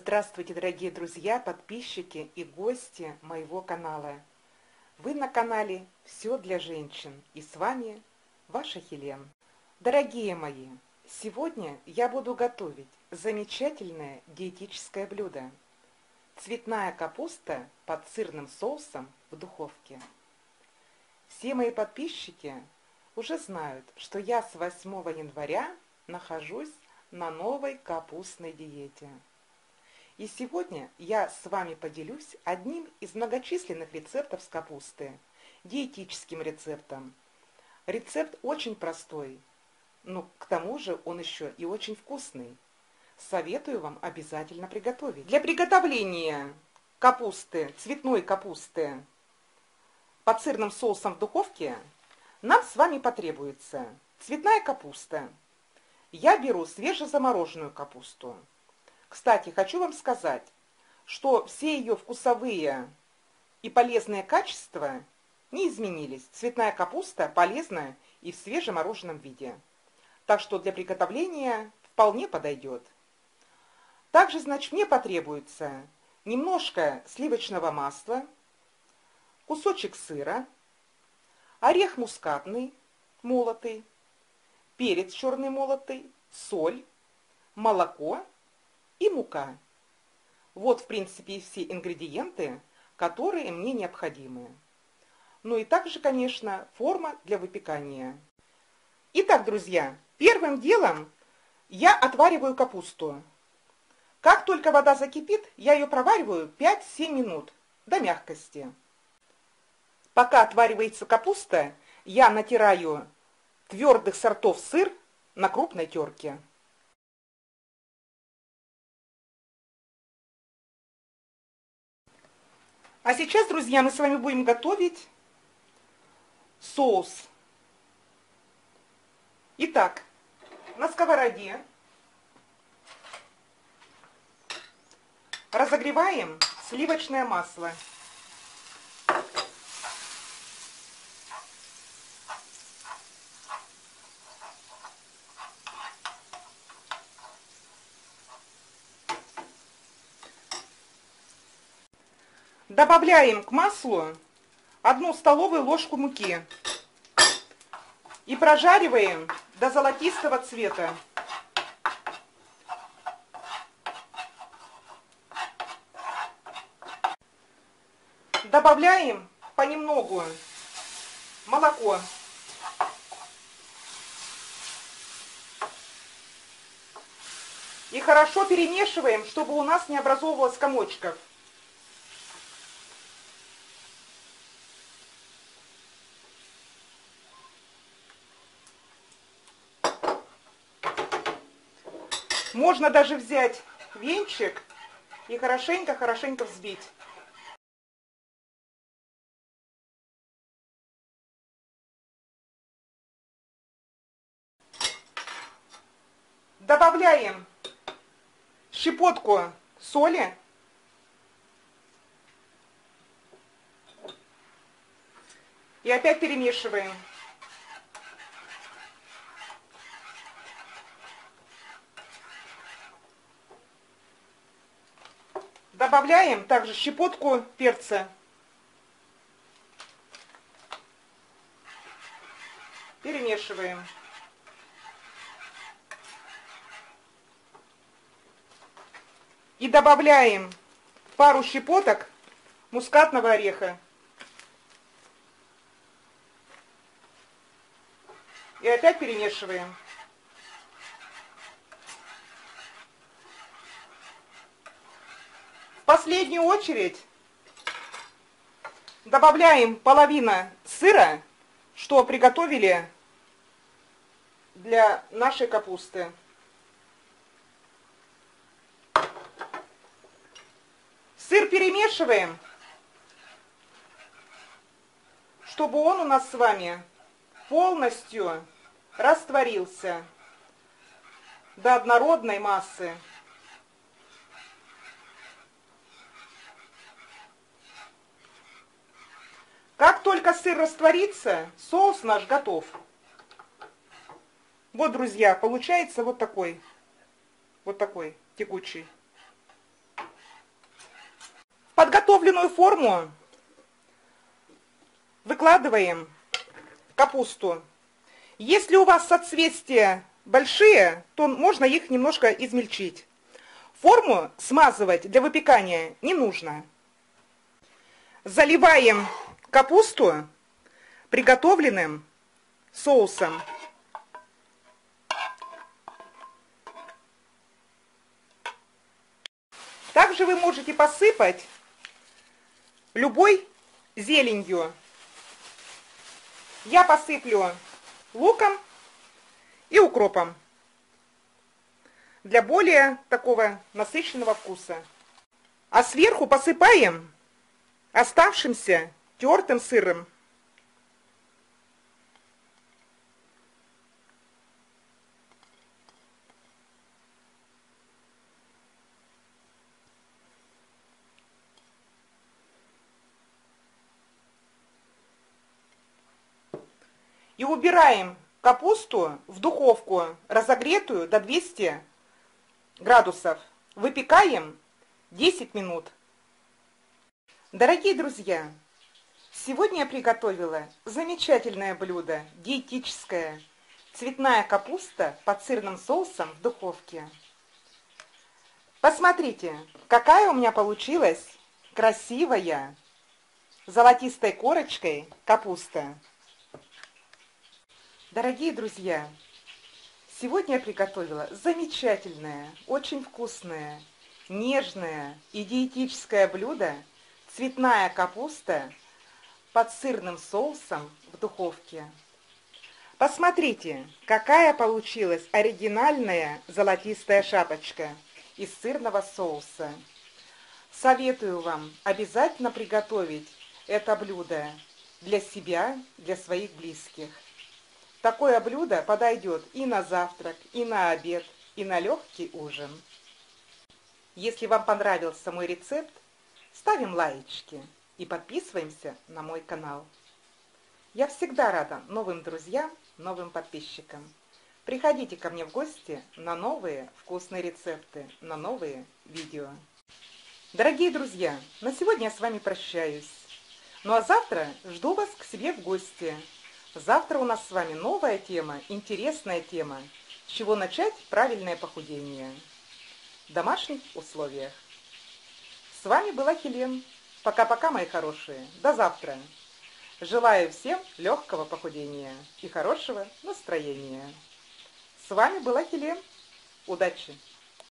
Здравствуйте, дорогие друзья, подписчики и гости моего канала. Вы на канале «Все для женщин» и с вами ваша Хелен. Дорогие мои, сегодня я буду готовить замечательное диетическое блюдо. Цветная капуста под сырным соусом в духовке. Все мои подписчики уже знают, что я с 8 января нахожусь на новой капустной диете. И сегодня я с вами поделюсь одним из многочисленных рецептов с капусты, диетическим рецептом. Рецепт очень простой, но к тому же он еще и очень вкусный. Советую вам обязательно приготовить. Для приготовления капусты, цветной капусты под сырным соусом в духовке нам с вами потребуется цветная капуста. Я беру свежезамороженную капусту. Кстати, хочу вам сказать, что все ее вкусовые и полезные качества не изменились. Цветная капуста полезна и в свежемороженном виде. Так что для приготовления вполне подойдет. Также, значит, мне потребуется немножко сливочного масла, кусочек сыра, орех мускатный, молотый, перец черный молотый, соль, молоко и мука. Вот, в принципе, все ингредиенты, которые мне необходимы. Ну и также, конечно, форма для выпекания. Итак, друзья, первым делом я отвариваю капусту. Как только вода закипит, я ее провариваю 5-7 минут до мягкости. Пока отваривается капуста, я натираю твердых сортов сыр на крупной терке. А сейчас, друзья, мы с вами будем готовить соус. Итак, на сковороде разогреваем сливочное масло. Добавляем к маслу одну столовую ложку муки и прожариваем до золотистого цвета. Добавляем понемногу молоко. И хорошо перемешиваем, чтобы у нас не образовывалось комочков. Можно даже взять венчик и хорошенько-хорошенько взбить. Добавляем щепотку соли. И опять перемешиваем. Добавляем также щепотку перца. Перемешиваем. И добавляем пару щепоток мускатного ореха. И опять перемешиваем. Последнюю очередь добавляем половина сыра, что приготовили для нашей капусты. Сыр перемешиваем, чтобы он у нас с вами полностью растворился до однородной массы. Как только сыр растворится, соус наш готов. Вот, друзья, получается вот такой, вот такой текучий. подготовленную форму выкладываем капусту. Если у вас соцветия большие, то можно их немножко измельчить. Форму смазывать для выпекания не нужно. Заливаем капусту приготовленным соусом. Также вы можете посыпать любой зеленью. Я посыплю луком и укропом для более такого насыщенного вкуса. А сверху посыпаем оставшимся тертым сыром. И убираем капусту в духовку, разогретую до 200 градусов. Выпекаем 10 минут. Дорогие друзья, сегодня я приготовила замечательное блюдо, диетическое, цветная капуста под сырным соусом в духовке. Посмотрите, какая у меня получилась красивая золотистой корочкой капуста. Дорогие друзья, сегодня я приготовила замечательное, очень вкусное, нежное и диетическое блюдо цветная капуста под сырным соусом в духовке. Посмотрите, какая получилась оригинальная золотистая шапочка из сырного соуса. Советую вам обязательно приготовить это блюдо для себя, для своих близких. Такое блюдо подойдет и на завтрак, и на обед, и на легкий ужин. Если вам понравился мой рецепт, ставим лайочки и подписываемся на мой канал. Я всегда рада новым друзьям, новым подписчикам. Приходите ко мне в гости на новые вкусные рецепты, на новые видео. Дорогие друзья, на сегодня я с вами прощаюсь. Ну а завтра жду вас к себе в гости – Завтра у нас с вами новая тема, интересная тема. С чего начать правильное похудение? В домашних условиях. С вами была Хелен. Пока-пока, мои хорошие. До завтра. Желаю всем легкого похудения и хорошего настроения. С вами была Хелен. Удачи!